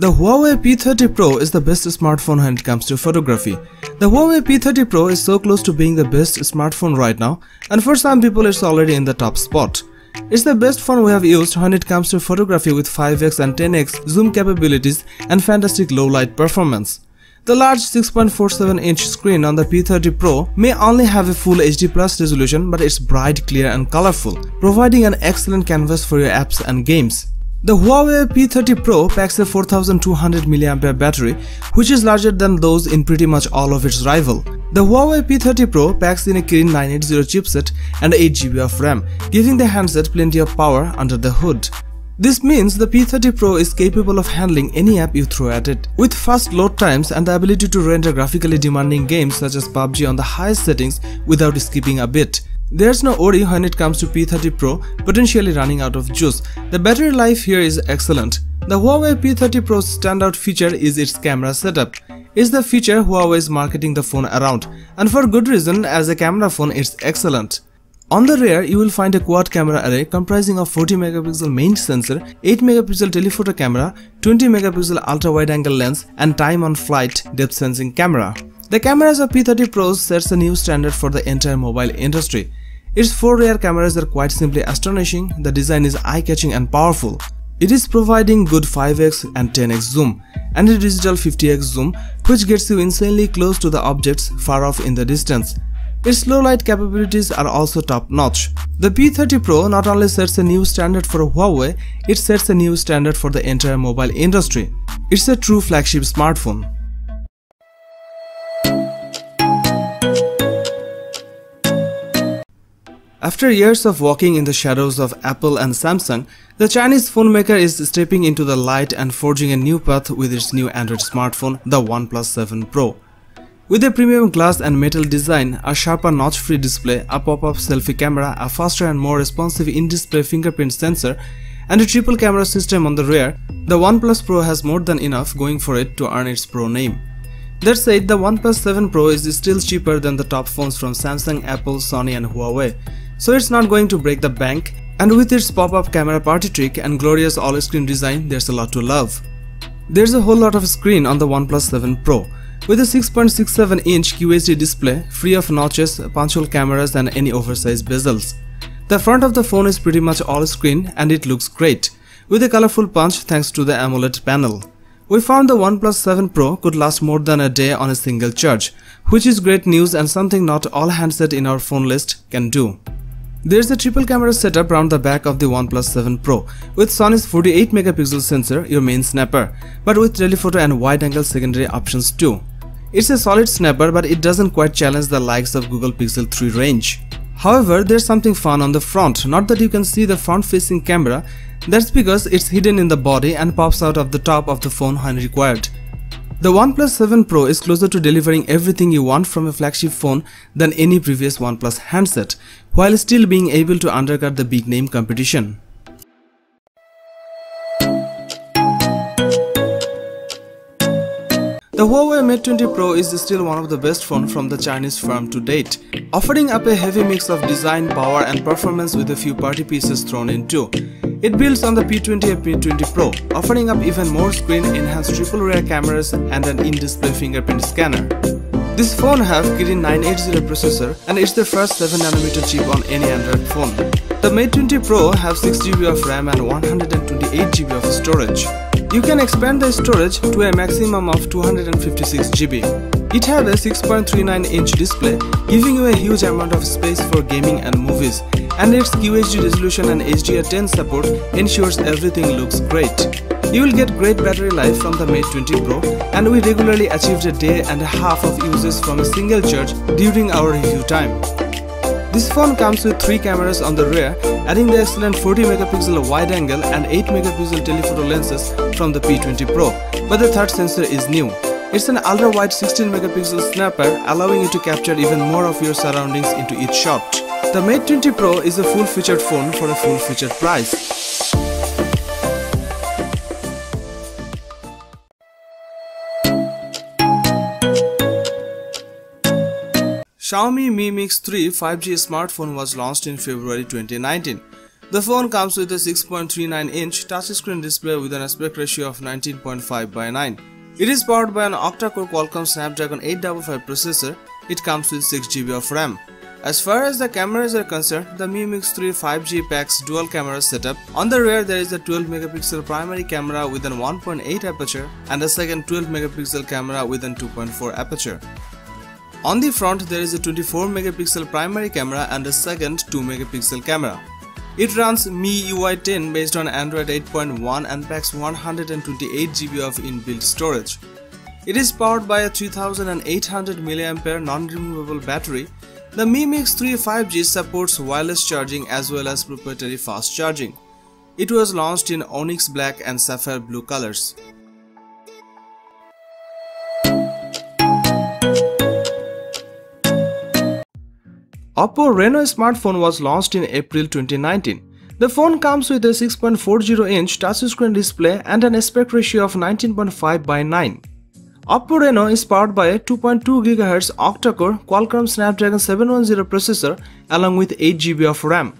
The Huawei P30 Pro is the best smartphone when it comes to photography. The Huawei P30 Pro is so close to being the best smartphone right now and for some people it's already in the top spot. It's the best phone we have used when it comes to photography with 5x and 10x zoom capabilities and fantastic low light performance. The large 6.47 inch screen on the P30 Pro may only have a full HD plus resolution but it's bright, clear and colorful, providing an excellent canvas for your apps and games. The Huawei P30 Pro packs a 4200 mAh battery, which is larger than those in pretty much all of its rival. The Huawei P30 Pro packs in a Kirin 980 chipset and 8GB of RAM, giving the handset plenty of power under the hood. This means the P30 Pro is capable of handling any app you throw at it. With fast load times and the ability to render graphically demanding games such as PUBG on the highest settings without skipping a bit. There's no worry when it comes to P30 Pro potentially running out of juice. The battery life here is excellent. The Huawei P30 Pro's standout feature is its camera setup. It's the feature Huawei is marketing the phone around, and for good reason as a camera phone it's excellent. On the rear, you will find a quad camera array comprising of 40 megapixel main sensor, 8 megapixel telephoto camera, 20 megapixel ultra wide angle lens and time of flight depth sensing camera. The cameras of P30 Pros sets a new standard for the entire mobile industry. Its four rear cameras are quite simply astonishing, the design is eye-catching and powerful. It is providing good 5x and 10x zoom and a digital 50x zoom which gets you insanely close to the objects far off in the distance. Its low light capabilities are also top notch. The P30 Pro not only sets a new standard for Huawei, it sets a new standard for the entire mobile industry. It's a true flagship smartphone. After years of walking in the shadows of Apple and Samsung, the Chinese phone maker is stepping into the light and forging a new path with its new Android smartphone, the OnePlus 7 Pro. With a premium glass and metal design, a sharper notch-free display, a pop-up selfie camera, a faster and more responsive in-display fingerprint sensor, and a triple camera system on the rear, the OnePlus Pro has more than enough going for it to earn its Pro name. That said, the OnePlus 7 Pro is still cheaper than the top phones from Samsung, Apple, Sony and Huawei so it's not going to break the bank and with its pop-up camera party trick and glorious all-screen design there's a lot to love. There's a whole lot of screen on the OnePlus 7 Pro with a 6.67 inch QHD display free of notches, punch-hole cameras and any oversized bezels. The front of the phone is pretty much all screen and it looks great with a colorful punch thanks to the AMOLED panel. We found the OnePlus 7 Pro could last more than a day on a single charge, which is great news and something not all handsets in our phone list can do. There's a triple camera setup around the back of the OnePlus 7 Pro with Sony's 48 megapixel sensor, your main snapper, but with telephoto and wide-angle secondary options too. It's a solid snapper but it doesn't quite challenge the likes of Google Pixel 3 range. However, there's something fun on the front, not that you can see the front-facing camera, that's because it's hidden in the body and pops out of the top of the phone when required. The OnePlus 7 Pro is closer to delivering everything you want from a flagship phone than any previous OnePlus handset, while still being able to undercut the big name competition. The Huawei Mate 20 Pro is still one of the best phones from the Chinese firm to date, offering up a heavy mix of design, power and performance with a few party pieces thrown in too. It builds on the P20 and P20 Pro, offering up even more screen-enhanced triple rear cameras and an in-display fingerprint scanner. This phone has Kirin 980 processor and it's the first 7nm chip on any Android phone. The Mate 20 Pro has 6GB of RAM and 128GB of storage. You can expand the storage to a maximum of 256GB. It have a 6.39 inch display, giving you a huge amount of space for gaming and movies, and its QHD resolution and HDR10 support ensures everything looks great. You will get great battery life from the Mate 20 Pro and we regularly achieved a day and a half of uses from a single charge during our review time. This phone comes with 3 cameras on the rear, adding the excellent 40 megapixel wide angle and 8 megapixel telephoto lenses from the P20 Pro, but the third sensor is new. It's an ultra wide 16 megapixel snapper allowing you to capture even more of your surroundings into each shot. The Mate 20 Pro is a full featured phone for a full featured price. Xiaomi Mi Mix 3 5G smartphone was launched in February 2019. The phone comes with a 6.39-inch touchscreen display with an aspect ratio of 19.5 by 9. It is powered by an octa-core Qualcomm Snapdragon 855 processor. It comes with 6GB of RAM. As far as the cameras are concerned, the Mi Mix 3 5G packs dual camera setup. On the rear there is a 12 megapixel primary camera with an 1.8 aperture and a second 12 megapixel camera with an 2.4 aperture. On the front there is a 24 megapixel primary camera and a second 2 megapixel camera. It runs MIUI 10 based on Android 8.1 and packs 128 GB of inbuilt storage. It is powered by a 3800 mAh non-removable battery the Mi Mix 3 5G supports wireless charging as well as proprietary fast charging. It was launched in onyx black and sapphire blue colors. Oppo Reno smartphone was launched in April 2019. The phone comes with a 6.40-inch touchscreen display and an aspect ratio of 19.5 by 9. Oppo Reno is powered by a 2.2 GHz octa-core Qualcomm Snapdragon 710 processor along with 8GB of RAM.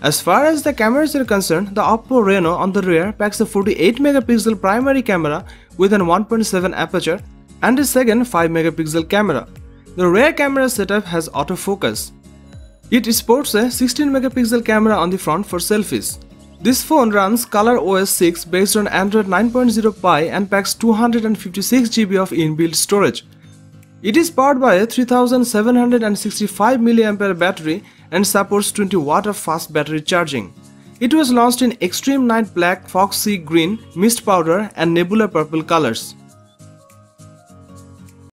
As far as the cameras are concerned, the Oppo Reno on the rear packs a 48 megapixel primary camera with an 1.7 aperture and a second 5 megapixel camera. The rear camera setup has autofocus. It sports a 16 megapixel camera on the front for selfies. This phone runs Color OS 6 based on Android 9.0 Pie and packs 256 GB of inbuilt storage. It is powered by a 3765 mAh battery and supports 20 watt of fast battery charging. It was launched in Extreme Night Black, Foxy Green, Mist Powder and Nebula Purple colors.